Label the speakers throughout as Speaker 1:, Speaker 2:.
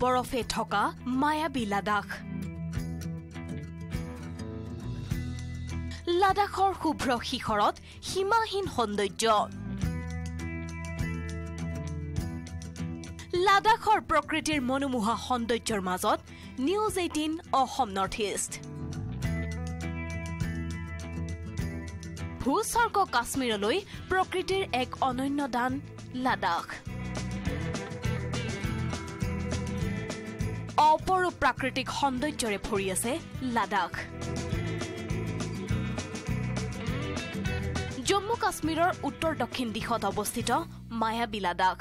Speaker 1: বৰফে থকা মায়াবী লাডাখ। লাডাখৰ শুভ্ৰ শিখৰত সীমাহীন সৌন্দৰ্য। লাডাখৰ প্ৰকৃতিৰ মনোমোহা সৌন্দৰ্যৰ মাজত news eighteen Assam north east. ভূস্বৰ্গ কাশ্মীৰলৈ প্ৰকৃতিৰ এক অনন্য দান লাডাখ। অপৰূপ প্ৰাকৃতিক সৌন্দৰ্যৰে ভৰি আছে লাডাখ। জম্মু কাশ্মীৰৰ উত্তৰ দক্ষিণ দিশত অৱস্থিত মায়াবী লাডাখ।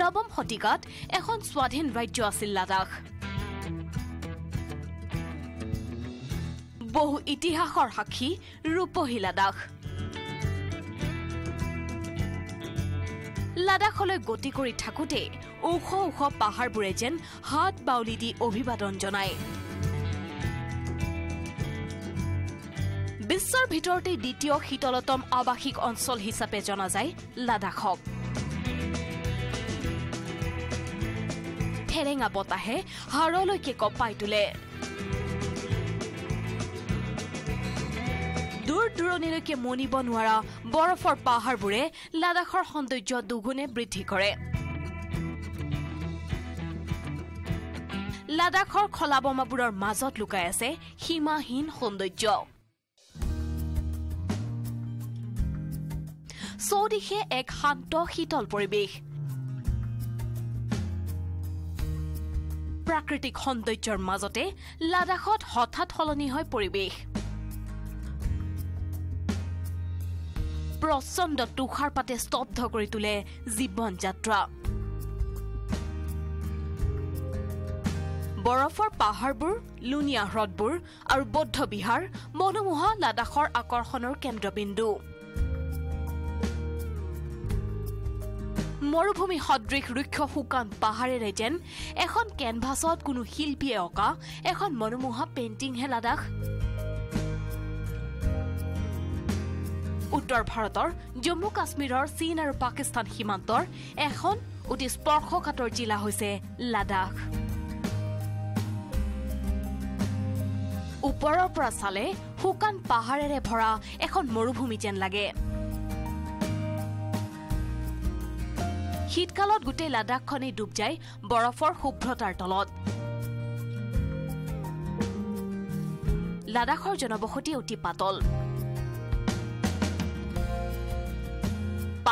Speaker 1: নৱম শতিকাত এখন স্বাধীন ৰাজ্য আছিল লাডাখ। বহু ইতিহাসৰ সাক্ষী ৰূপহী লাডাখ। লাডাখলৈ গতি কৰি থাকোঁতে ওখ ওখ পাহাৰবোৰে যেন হাত বাউলি দি অভিবাদন জনায়। বিশ্বৰ ভিতৰতে দ্বিতীয় শীতলতম আৱাসিক অঞ্চল হিচাপে জনা যায় লাডাখক। ঠেৰেঙা বতাহে হাড়লৈকে কঁপাই তোলে। দূৰ দূৰণিলৈকে মনিব নোৱাৰা বৰফৰ পাহাৰবোৰে লাডাখৰ সৌন্দৰ্য দুগুণে বৃদ্ধি কৰে। লাডাখৰ খলাবমাবোৰৰ মাজত লুকাই আছে সীমাহীন সৌন্দৰ্য। চৌদিশে এক শান্ত শীতল পৰিৱেশ। প্ৰাকৃতিক সৌন্দৰ্যৰ মাজতে লাডাখত হঠাৎ সলনি হয় পৰিৱেশ। প্ৰচণ্ড তুষাৰপাতে স্তব্ধ কৰি তোলে জীৱন যাত্ৰা। বৰফৰ পাহাৰবোৰ লুণীয়া হ্ৰদবোৰ আৰু বৌদ্ধ বিহাৰ মনোমোহা লাডাখৰ আকৰ্ষণৰ কেন্দ্ৰবিন্দু। মৰুভূমি সদৃশ ৰুক্ষ শুকান পাহাৰেৰে যেন এখন কেনভাছত কোনো শিল্পীয়ে অঁকা এখন মনোমোহা পেইণ্টিংহে লাডাখ। উত্তৰ ভাৰতৰ জম্মু কাশ্মীৰৰ চীন আৰু পাকিস্তান সীমান্তৰ এখন অতি স্পৰ্শকাতৰ জিলা হৈছে লাডাখ। ওপৰৰ পৰা চালে শুকান পাহাৰেৰে ভৰা এখন মৰুভূমি যেন লাগে। শীতকালত গোটেই লাডাখখনেই ডুব যায় বৰফৰ শুভ্ৰতাৰ তলত। লাডাখৰ জনবসতি অতি পাতল।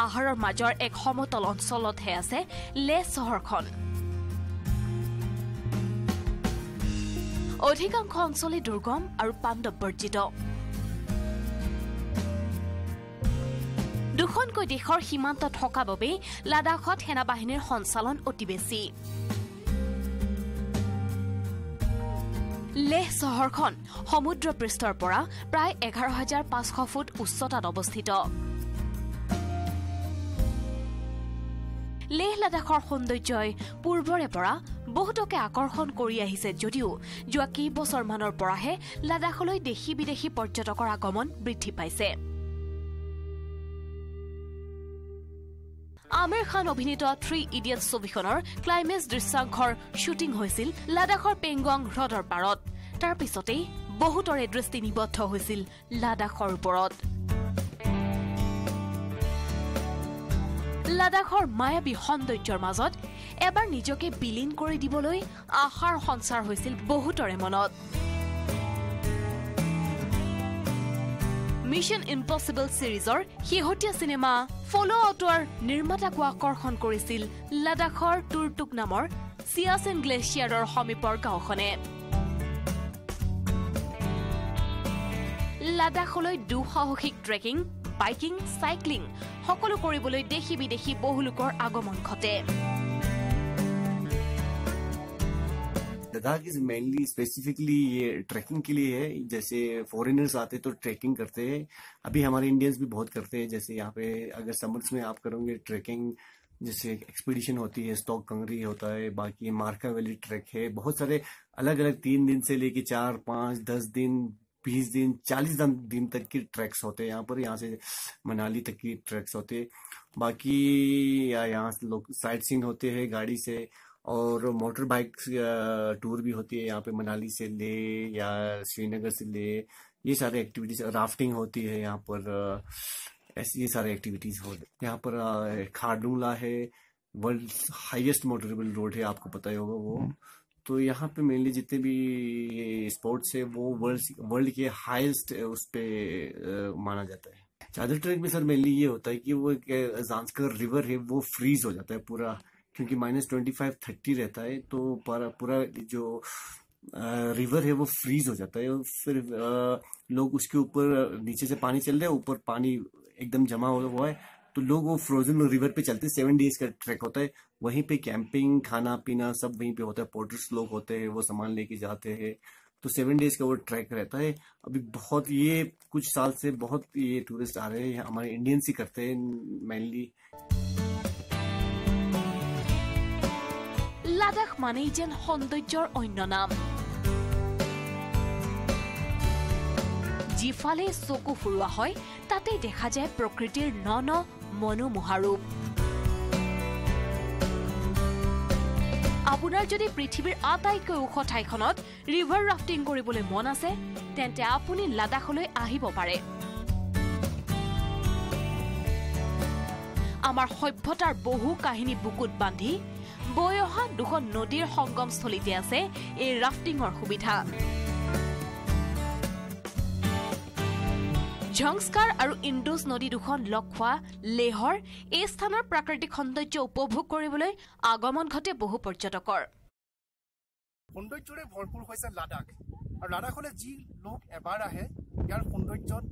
Speaker 1: পাহাৰৰ মাজৰ এক সমতল অঞ্চলতহে আছে লেহ চহৰখন। অধিকাংশ অঞ্চলেই দুৰ্গম আৰু পাণ্ডৱবৰ্জিত দুখনকৈ দেশৰ সীমান্ত থকা বাবেই লাডাখত সেনাবাহিনীৰ সঞ্চালন অতি বেছি। লেহ চহৰখন সমুদ্ৰ পৃষ্ঠৰ পৰা প্ৰায় এঘাৰ হাজাৰ পাঁচশ ফুট উচ্চতাত অৱস্থিত। লেহ লাডাখৰ সৌন্দৰ্যই পূৰ্বৰে পৰা বহুতকে আকৰ্ষণ কৰি আহিছে যদিও যোৱা কেইবছৰমানৰ পৰাহে লাডাখলৈ দেশী বিদেশী পৰ্যটকৰ আগমন বৃদ্ধি পাইছে। আমিৰ খান অভিনীত থ্ৰী ইডিয়টছ ছবিখনৰ ক্লাইমেক্স দৃশ্যাংশৰ শ্বুটিং হৈছিল লাডাখৰ পেংগং হ্ৰদৰ পাৰত। তাৰ পিছতেই বহুতৰে দৃষ্টি নিবদ্ধ হৈছিল লাডাখৰ ওপৰত। লাডাখৰ মায়াবী সৌন্দৰ্যৰ মাজত এবাৰ নিজকে বিলীন কৰি দিবলৈ আশাৰ সঞ্চাৰ হৈছিল বহুতৰে মনত। মিছন ইম্পচিবল ছিৰিজৰ শেহতীয়া চিনেমা ফল' আউটৰ নিৰ্মাতাকো আকৰ্ষণ কৰিছিল লাডাখৰ টুৰটুক নামৰ চিয়াচেন গ্লেছিয়াৰৰ সমীপৰ গাঁওখনে। লাডাখলৈ দুঃসাহসিক ট্ৰেকিং বাইকিং চাইক্লিং সকলো কৰিবলৈ দেশী বিদেশী বহু লোকৰ আগমন ঘটে
Speaker 2: लद्दाख इज मेनली स्पेसिफिकली ये ट्रैकिंग के लिए है जैसे फॉरेनर्स आते तो ट्रैकिंग करते हैं अभी हमारे इंडियंस भी बहुत करते हैं जैसे यहाँ पे अगर समर्स में आप करोगे ट्रैकिंग जैसे एक्सपीडिशन होती है स्टॉक कंगरी होता है बाकी मार्का वैली ट्रैक है बहुत सारे अलग अलग तीन दिन से लेके चार पाँच दस दिन बीस दिन, चालीस दिन तक के ट्रैक्स होते हैं। यहाँ पर यहाँ से मनाली तक की ट्रैक्स होते बाकी या यहाँ से लोग साइट सीन होते हैं गाड़ी से और मोटर बाइक टूर भी होती है यहाँ पे मनाली से ले या श्रीनगर से ले। ये सारे एक्टिविटीज़ राफ्टिंग होती है यहाँ पर ऐसी ये सारे एक्टिविटीज़ हो यहाँ पर खारडूंगला है। वर्ल्ड हाईएस्ट मोटरेबल रोड है, आपको पता ही होगा वो। तो यहाँ पे मेनली जितने भी स्पोर्ट्स है वो वर्ल्ड वर्ल्ड के हाईएस्ट उस पर माना जाता है। चादर ट्रैक में सर मेनली ये होता है कि वो एक जांसकर रिवर है वो फ्रीज हो जाता है पूरा क्योंकि माइनस ट्वेंटी फाइव थर्टी रहता है तो पूरा जो रिवर है वो फ्रीज हो जाता है। फिर आ, लोग उसके ऊपर नीचे से पानी चल रहा ऊपर पानी एकदम जमा हुआ है तो लोग वो फ्रोजन रिवर पे चलते हैं। सेवन डेज़ का ट्रैक होता है। वहीं पे कैंपिंग खाना पीना सब वहीं पे होता है पोर्टर्स लोग होते हैं वो सामान लेके जाते हैं तो सेवन डेज का वो ट्रैक रहता है अभी बहुत ये कुछ साल से बहुत ये टूरिस्ट आ रहे हैं हमारे इंडियंस ही करते हैं मेनली
Speaker 1: লাডাখ মানেই যেন সৌন্দৰ্যৰ অন্য নাম যিফালে চকু ফুৰোৱা হয় তাতে দেখা যায় প্ৰকৃতিৰ ন ন মনোমোহা ৰূপ আপোনাৰ যদি পৃথিৱীৰ আটাইতকৈ ওখ ঠাইখনত ৰিভাৰ ৰাফটিং কৰিবলৈ মন আছে তেন্তে আপুনি লাডাখলৈ আহিব পাৰে। আমাৰ সভ্যতাৰ বহু কাহিনী বুকুত বান্ধি বৈ অহা দুখন নদীৰ সংগমস্থলীতে আছে এই ৰাফটিঙৰ সুবিধা। ঝংস্কাৰ আৰু ইণ্ডোজ নদী দুখন লগ খোৱা লেহৰ এই স্থানৰ প্ৰাকৃতিক সৌন্দৰ্য উপভোগ কৰিবলৈ আগমন ঘটে বহু পৰ্যটকৰ।
Speaker 3: সৌন্দৰ্যৰে ভৰপূৰ হৈছে লাডাখ। আৰু লাডাখলৈ যি লোক এবাৰ আহে ইয়াৰ সৌন্দৰ্যত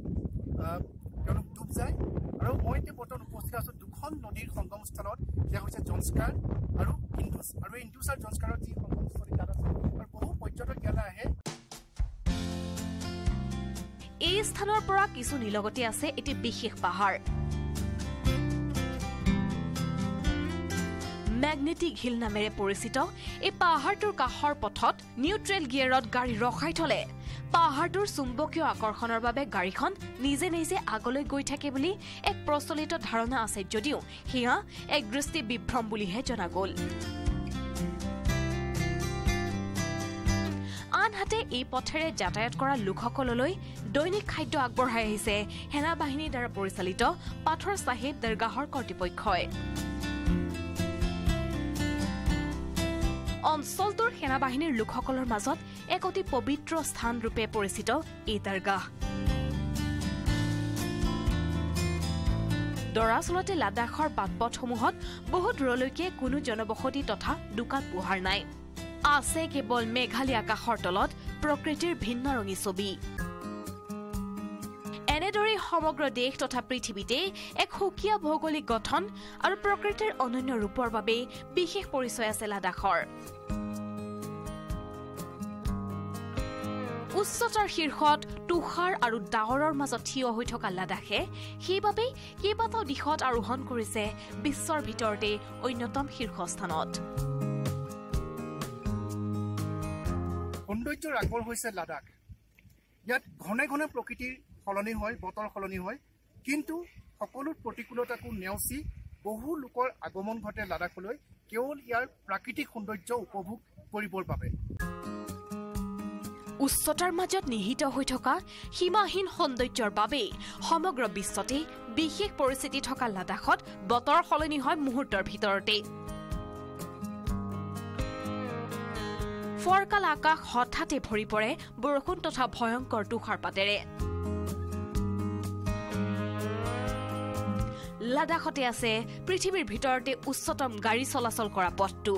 Speaker 3: তেওঁলোক ডুব যায়। আৰু মই এতিয়া বৰ্তমান উপস্থিত আছোঁ দুখন নদীৰ সংগমস্থলত। সেয়া হৈছে জনস্কাৰ আৰু ইণ্ডোজ। আৰু এই ইণ্ডোজ আৰু জনস্কাৰৰ যি সংগমস্থলী তাত আছে আৰু বহু পৰ্যটক ইয়ালৈ আহে।
Speaker 1: এই স্থানৰ পৰা কিছু নিলগতে আছে এটি বিশেষ পাহাৰ। মেগনেটিক হিল নামেৰে পৰিচিত এই পাহাৰটোৰ কাষৰ পথত নিউট্ৰেল গিয়েৰত গাড়ী ৰখাই থলে। পাহাৰটোৰ চুম্বকীয় আকৰ্ষণৰ বাবে গাড়ীখন নিজে নিজে আগলৈ গৈ থাকে বুলি এক প্ৰচলিত ধাৰণা আছে যদিও সেয়া এক দৃষ্টি বিভ্ৰম বুলিহে জনা গ'ল। আনহাতে এই পথেৰে যাতায়াত কৰা লোকসকললৈ দৈনিক খাদ্য আগবঢ়াই আহিছে। সেনা বাহিনীৰ দ্বাৰা পৰিচালিত পাথৰ চাহিব দৰগাহৰ কৰ্তৃপক্ষই। অঞ্চলটোৰ সেনা বাহিনীৰ লোকসকলৰ মাজত এক অতি পবিত্ৰ স্থানৰূপে পৰিচিত এই দৰগাহ। দৰাচলতে লাডাখৰ বাট পথসমূহত বহু দূৰলৈকে কোনো জনবসতি তথা দোকান পোহাৰ নাই। আছে কেৱল মেঘালী আকাশৰ তলত প্ৰকৃতিৰ ভিন্ন ৰঙী ছবি। এনেদৰেই সমগ্ৰ দেশ তথা পৃথিৱীতে এক সুকীয়া ভৌগোলিক গঠন আৰু প্ৰকৃতিৰ অনন্য ৰূপৰ বাবে বিশেষ পৰিচয় আছে লাডাখৰ। উচ্চতাৰ শীৰ্ষত তুষাৰ আৰু ডাৱৰৰ মাজত থিয় হৈ থকা লাডাখে সেইবাবেই কেইবাটাও দিশত আৰোহণ কৰিছে বিশ্বৰ ভিতৰতে অন্যতম শীৰ্ষস্থানত।
Speaker 3: সৌন্দৰ্যৰ আগৰ হৈছে লাডাখ। ইয়াত ঘনে ঘনে প্ৰকৃতিৰ সলনি হয় বতৰ সলনি হয় কিন্তু সকলো প্ৰতিকূলতাকো নেওচি বহু লোকৰ আগমন ঘটে লাডাখলৈ কেৱল ইয়াৰ প্ৰাকৃতিক সৌন্দৰ্য উপভোগ কৰিবৰ বাবে।
Speaker 1: উচ্চতাৰ মাজত নিহিত হৈ থকা সীমাহীন সৌন্দৰ্যৰ বাবেই সমগ্ৰ বিশ্বতে বিশেষ পৰিস্থিতি থকা লাডাখত বতৰ সলনি হয় মুহূৰ্তৰ ভিতৰতে। ফৰকাল আকাশ হঠাতে ভৰি পৰে বৰষুণ তথা ভয়ংকৰ তুষাৰপাতেৰে। লাডাখতে আছে পৃথিৱীৰ ভিতৰতে উচ্চতম গাড়ী চলাচল কৰা পথটো।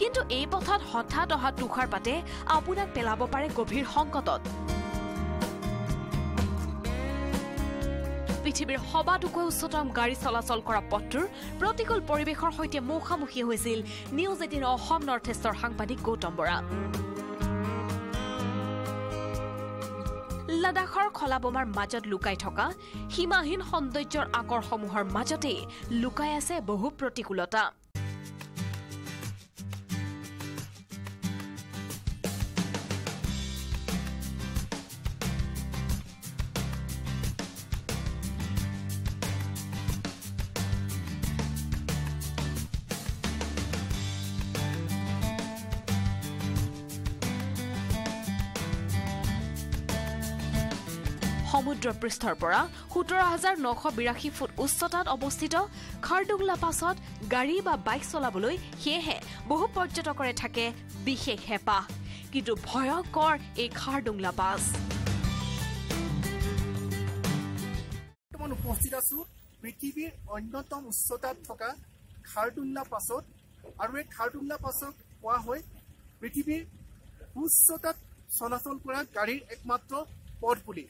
Speaker 1: কিন্তু এই পথত হঠাৎ অহা তুষাৰপাতে আপোনাক পেলাব পাৰে গভীৰ সংকটত। পৃথিৱীৰ সবাতোকৈ উচ্চতম গাড়ী চলাচল কৰা পথটোৰ প্ৰতিকূল পৰিৱেশৰ সৈতে মুখামুখি হৈছিল নিউজ এইটিন অসম নৰ্থ ইষ্টৰ সাংবাদিক গৌতম বৰা। লাডাখৰ খলাবোমাৰ মাজত লুকাই থকা সীমাহীন সৌন্দৰ্যৰ আকৰসমূহৰ মাজতেই লুকাই আছে বহু প্ৰতিকূলতা। সমুদ্ৰ পৃষ্ঠৰ পৰা সোতৰ হাজাৰ নশ বিৰাশী ফুট উচ্চতাত অৱস্থিত খাৰডুংলা পাছত গাড়ী বা বাইক চলাবলৈ সেয়েহে বহু পৰ্যটকৰে থাকে বিশেষ হেঁপাহ। কিন্তু ভয়ংকৰ এই খাৰডুংলা পাছ।
Speaker 3: বৰ্তমান উপস্থিত আছো পৃথিৱীৰ অন্যতম উচ্চতাত থকা খাৰডুংলা পাছত। আৰু এই খাৰডুংলা পাছত কোৱা হয় পৃথিৱীৰ উচ্চতাত চলাচল কৰা গাড়ীৰ একমাত্ৰ পথ বুলি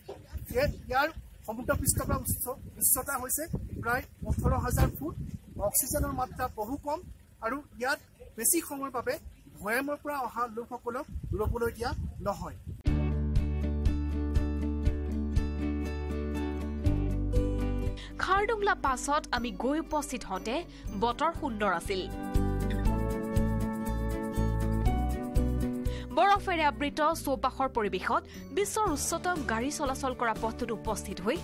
Speaker 3: ইয়ে- ইয়াৰ সমুদ্ৰ পৃষ্ঠৰ পৰা উচ্চ- উচ্চতা হৈছে প্ৰায় ওঠৰ হাজাৰ ফুট। অক্সিজেনৰ মাত্ৰা বহু কম আৰু ইয়াত বেছি সময়ৰ বাবে ভৈয়ামৰ পৰা অহা লোকসকলক ৰ'বলৈ দিয়া নহয়।
Speaker 1: খাৰডুংলা পাছত আমি গৈ উপস্থিত হওঁতে বতৰ সুন্দৰ আছিল। বৰফেৰে আবৃত চৌপাশৰ পৰিৱেশত বিশ্বৰ উচ্চতম গাড়ী চলাচল কৰা পথটোত উপস্থিত হৈ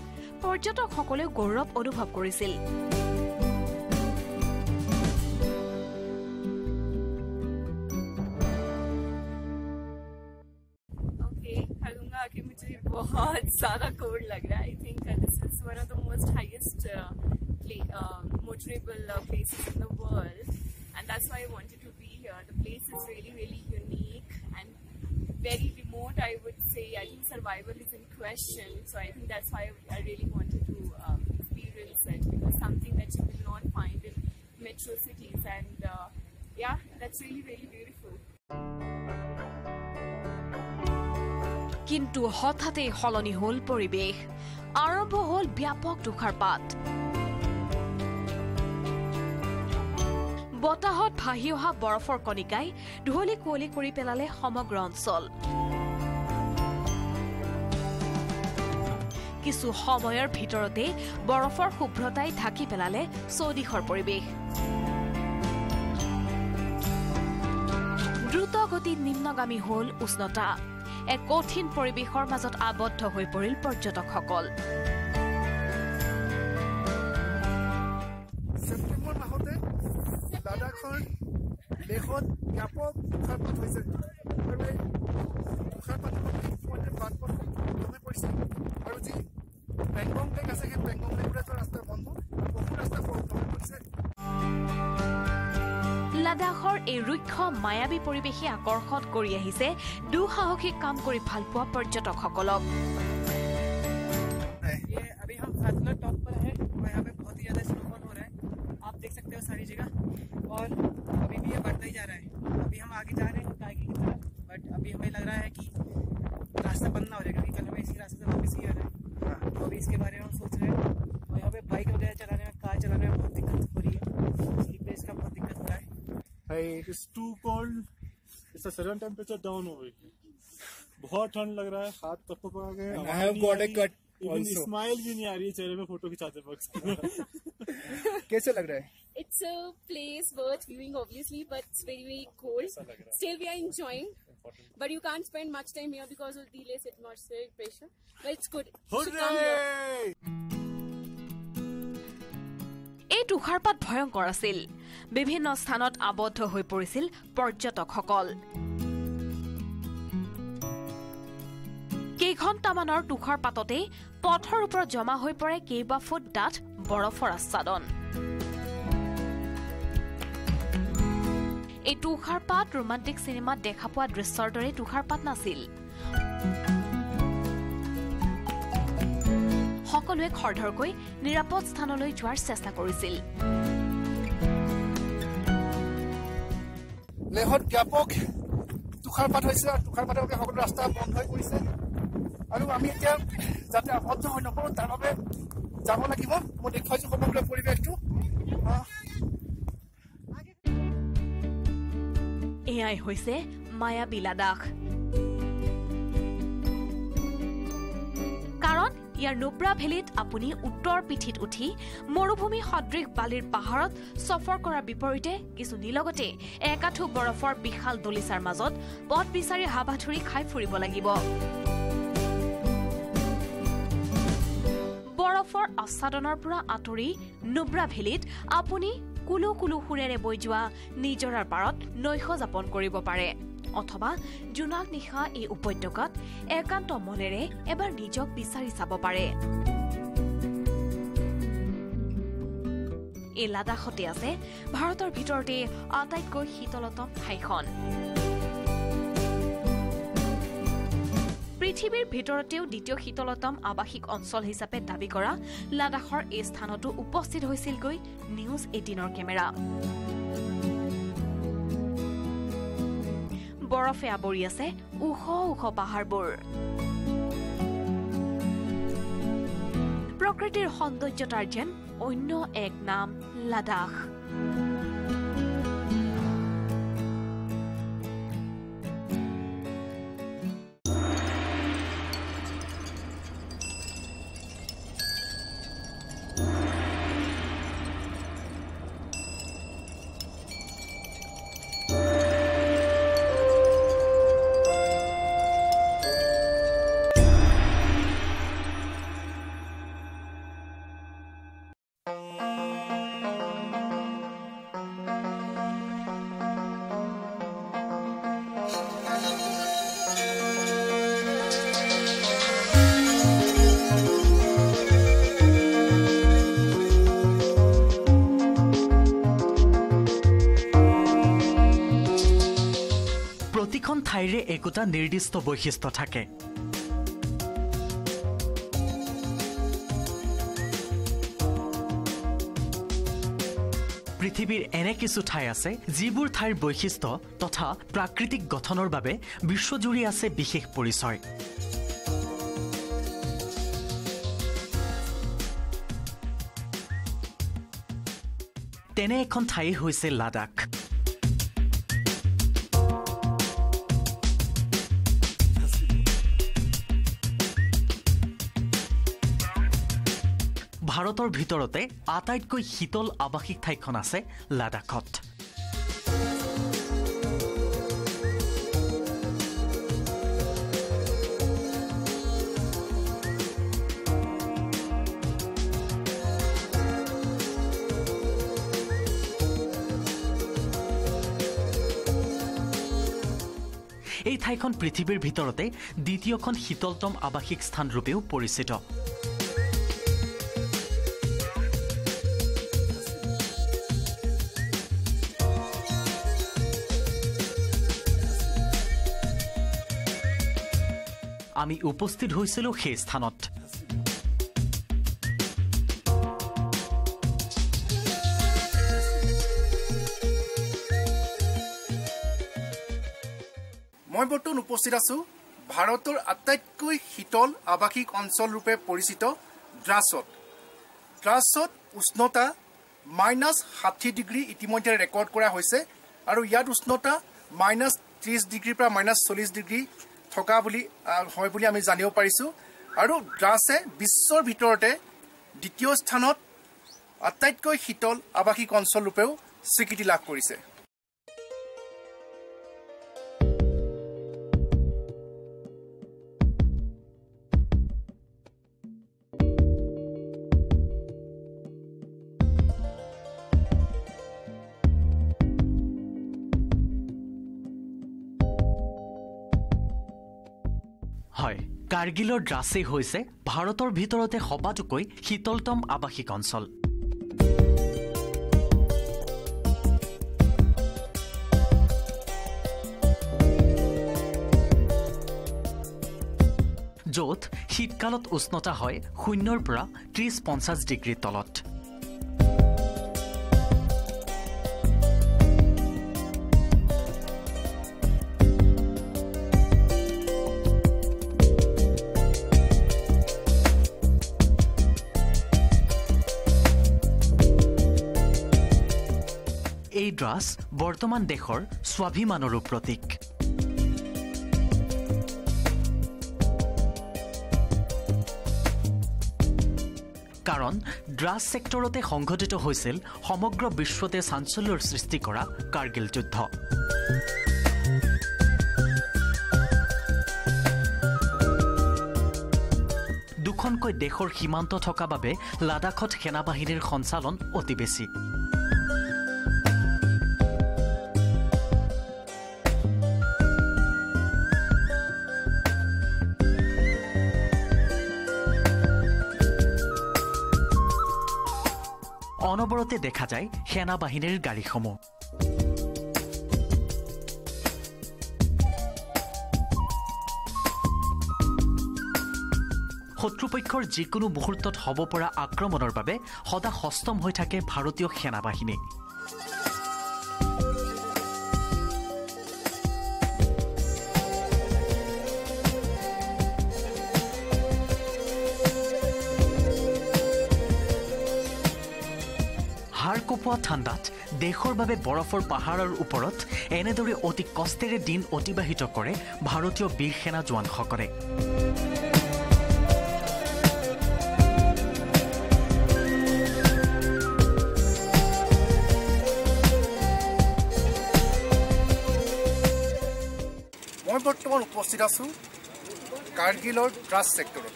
Speaker 1: পৰ্যটকসকলেও গৌৰৱ অনুভৱ কৰিছিল
Speaker 4: ओके हलूंगा आके मुझे बहुत ज़्यादा कोल्ड लग रहा है I think this is one of the most highest motorable uh, places in the world and that's why I wanted to be here. The place is really, really unique and very remote, I would say. I think survival is in question, so I think that's why I really wanted to um, experience it because something that you will not find in metro cities and uh, yeah, that's really, really beautiful.
Speaker 1: কিন্তু হঠাতে সলনি হ'ল পৰিৱেশ আৰম্ভ হ'ল ব্যাপক তুষাৰপাত বতাহত ভাহি অহা বৰফৰ কণিকাই ধুঁৱলি কুঁৱলী কৰি পেলালে সমগ্ৰ অঞ্চল। কিছু সময়ৰ ভিতৰতে বৰফৰ শুভ্ৰতাই ঢাকি পেলালে চৌদিশৰ পৰিৱেশ। দ্ৰুত গতিত নিম্নগামী হ'ল উষ্ণতা। এক কঠিন পৰিৱেশৰ মাজত আবদ্ধ হৈ পৰিল পৰ্যটকসকল।
Speaker 3: ব্যাপক তুষাৰপাত হৈছে আৰু এই বাবে ইতিমধ্যে বাট পথ হৈ পৰিছে আৰু যি পেংগং লেক আছে সেই পেংগং ৰাস্তা বন্ধ বহু ৰাস্তা
Speaker 1: লাডাখৰ এই ৰুক্ষ মায়াবী পৰিৱেশে আকৰ্ষণ কৰি আহিছে। দুঃসাহসিক কাম কৰি ভাল পোৱা পৰ্যটকসকলক।
Speaker 5: Too cold. It's a sudden temperature down over here. बहुत ठंड लग रहा है हाथ कप आ गए
Speaker 3: And I have got a cut also.
Speaker 5: Smile भी नहीं आ रही है चेहरे पे फ़ोटो खिंचाते वक्त
Speaker 3: कैसे लग रहा है
Speaker 4: It's a place worth viewing, obviously, but it's very, very cold. Still, we are enjoying. But you can't spend much time here because of the less atmospheric pressure. But it's good. You
Speaker 1: এই তুষাৰপাত ভয়ংকৰ আছিল। বিভিন্ন স্থানত আবদ্ধ হৈ পৰিছিল পৰ্যটকসকল। কেইঘণ্টামানৰ তুষাৰপাততেই পথৰ ওপৰত জমা হৈ পৰে কেইবা ফুট ডাঠ বৰফৰ আচ্ছাদন। এই তুষাৰপাত ৰোমান্টিক চিনেমাত দেখা পোৱা দৃশ্যৰ দৰে তুষাৰপাত নাছিল। সকলোৱে খৰধৰকৈ নিৰাপদ স্থানলৈ যোৱাৰ চেষ্টা কৰিছিল।
Speaker 3: লেহত ব্যাপক তুষাৰপাত হৈছে আৰু তুষাৰপাতৰ সকলো ৰাস্তা বন্ধ হৈ পৰিছে। আৰু আমি এতিয়া যাতে আবদ্ধ হৈ নপৰোঁ তাৰ বাবে যাব লাগিব। মই দেখুৱাইছোঁ সমগ্ৰ পৰিৱেশটো।
Speaker 1: এয়াই হৈছে মায়াবী লাডাখ ইয়াৰ নুব্ৰা ভেলীত আপুনি উত্তৰ পিঠিত উঠি মৰুভূমি সদৃশ বালিৰ পাহাৰত চফৰ কৰাৰ বিপৰীতে কিছু নিলগতে একাঠু বৰফৰ বিশাল দলিচাৰ মাজত পথ বিচাৰি হাবাথুৰি খাই ফুৰিব লাগিব। বৰফৰ আচ্ছাদনৰ পৰা আঁতৰি নুব্ৰা ভেলীত আপুনি কুলো কুলো সুৰেৰে বৈ যোৱা নিজৰাৰ পাৰত নৈশ যাপন কৰিব পাৰে। অথবা জোনাক নিশা এই উপত্যকাত একান্ত মনেৰে এবাৰ নিজক বিচাৰি চাব পাৰে। এই লাডাখতে আছে ভাৰতৰ ভিতৰতে আটাইতকৈ শীতলতম ঠাইখন। পৃথিৱীৰ ভিতৰতেও দ্বিতীয় শীতলতম আৱাসিক অঞ্চল হিচাপে দাবী কৰা লাডাখৰ এই স্থানতো উপস্থিত হৈছিলগৈ নিউজ এইটিনৰ কেমেৰা। বৰফে আৱৰি আছে ওখ ওখ পাহাৰবোৰ। প্ৰকৃতিৰ সৌন্দৰ্যতাৰ যেন অন্য এক নাম লাডাখ।
Speaker 6: ঠাইৰে একোটা নিৰ্দিষ্ট বৈশিষ্ট্য থাকে। পৃথিৱীৰ এনে কিছু ঠাই আছে যিবোৰ ঠাইৰ বৈশিষ্ট্য তথা প্ৰাকৃতিক গঠনৰ বাবে বিশ্বজুৰি আছে বিশেষ পৰিচয়। তেনে এখন ঠাই হৈছে লাডাখ। ভাৰতৰ ভিতৰতে আটাইতকৈ শীতল আৱাসিক ঠাইখন আছে লাডাখত। এই ঠাইখন পৃথিৱীৰ ভিতৰতে দ্বিতীয়খন শীতলতম আৱাসিক স্থানৰূপেও পৰিচিত। আমি উপস্থিত হৈছিলোঁ সেই স্থানত।
Speaker 3: মই বৰ্তমান উপস্থিত আছো ভাৰতৰ আটাইতকৈ শীতল আৱাসিক অঞ্চল ৰূপে পৰিচিত দ্ৰাছত দ্ৰাছত উষ্ণতা মাইনাছ ষাঠি ডিগ্ৰী ইতিমধ্যে ৰেকৰ্ড কৰা হৈছে আৰু ইয়াত উষ্ণতা মাইনাছ ত্ৰিছ ডিগ্ৰীৰ পৰা মাইনাছ চল্লিছ ডিগ্ৰী থকা বুলি হয় বুলি আমি জানিব পাৰিছোঁ। আৰু দ্ৰাছে বিশ্বৰ ভিতৰতে দ্বিতীয় স্থানত আটাইতকৈ শীতল আৱাসিক অঞ্চল ৰূপেও স্বীকৃতি লাভ কৰিছে।
Speaker 6: কাৰ্গিলৰ দ্ৰাছেই হৈছে ভাৰতৰ ভিতৰতে সবাতোকৈ শীতলতম আৱাসিক অঞ্চল। য'ত শীতকালত উষ্ণতা হয় শূন্যৰ পৰা ত্ৰিছ পঞ্চাছ ডিগ্ৰীৰ তলত। ড্ৰাছ বৰ্তমান দেশৰ স্বাভিমানৰো প্ৰতীক। কাৰণ ড্ৰাছ ছেক্টৰতে সংঘটিত হৈছিল সমগ্ৰ বিশ্বতে চাঞ্চল্যৰ সৃষ্টি কৰা কাৰ্গিল যুদ্ধ। দুখনকৈ দেশৰ সীমান্ত থকা বাবে লাডাখত সেনাবাহিনীৰ সঞ্চালন অতি বেছি। অনবৰতে দেখা যায় সেনা বাহিনীৰ গাড়ীসমূহ। শত্ৰুপক্ষৰ যিকোনো মুহূৰ্তত হ'ব পৰা আক্ৰমণৰ বাবে সদা সষ্টম হৈ থাকে ভাৰতীয় সেনা কঁপোৱা ঠাণ্ডাত দেশৰ বাবে বৰফৰ পাহাৰৰ ওপৰত এনেদৰে অতি কষ্টেৰে দিন অতিবাহিত কৰে ভাৰতীয় বীৰ সেনা জোৱানসকলে।
Speaker 3: মই বৰ্তমান উপস্থিত আছোঁ কাৰ্গিলৰ ড্ৰাছ ছেক্টৰত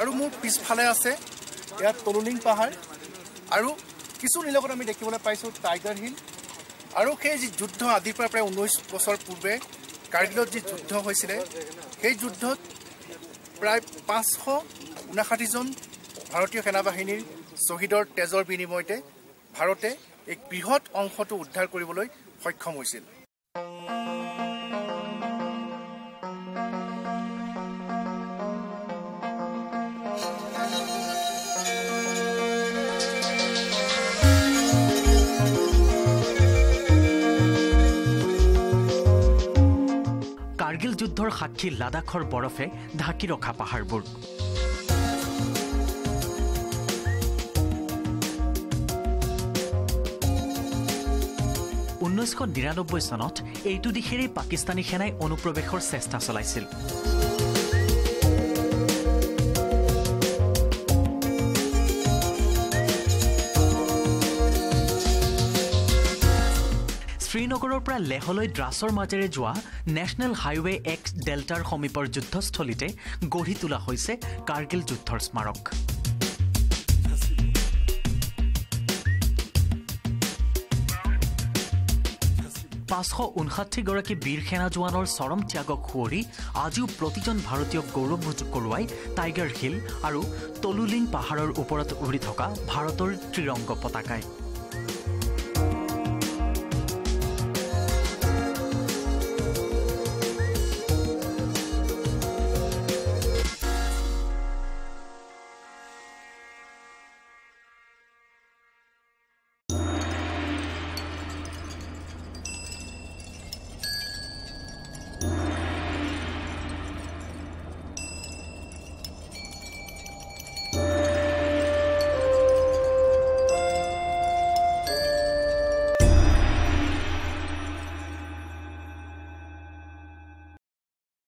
Speaker 3: আৰু মোৰ পিছফালে আছে ইয়াত তলুলিং পাহাৰ আৰু কিছু নিলগত আমি দেখিবলৈ পাইছোঁ টাইগাৰ হিল। আৰু সেই যি যুদ্ধ আদিৰ পৰা প্ৰায় ঊনৈছ বছৰ পূৰ্বে কাৰ্গিলত যি যুদ্ধ হৈছিলে সেই যুদ্ধত প্ৰায় পাঁচশ ঊনাষাঠিজন ভাৰতীয় সেনা বাহিনীৰ শ্বহীদৰ তেজৰ বিনিময়তে ভাৰতে এক বৃহৎ অংশটো উদ্ধাৰ কৰিবলৈ সক্ষম হৈছিল।
Speaker 6: যুদ্ধৰ সাক্ষী লাডাখৰ বৰফে ঢাকি ৰখা পাহাৰবোৰ। ঊনৈছশ নিৰানব্বৈ চনত এইটো দিশেৰেই পাকিস্তানী সেনাই অনুপ্ৰৱেশৰ চেষ্টা চলাইছিল। শ্ৰীনগৰৰ পৰা লেহলৈ ড্ৰাছৰ মাজেৰে যোৱা নেশ্যনেল হাইৱে এক্স ডেল্টাৰ সমীপৰ যুদ্ধস্থলীতে গঢ়ি তোলা হৈছে কাৰ্গিল যুদ্ধৰ স্মাৰক। পাঁচশ ঊনষাঠিগৰাকী বীৰ সেনা জোৱানৰ চৰম ত্যাগক সুঁৱৰি আজিও প্ৰতিজন ভাৰতীয়ক গৌৰৱ কৰোৱাই টাইগাৰ হিল আৰু তলুলিং পাহাৰৰ ওপৰত উৰি থকা ভাৰতৰ ত্ৰিৰংগ পতাকাই।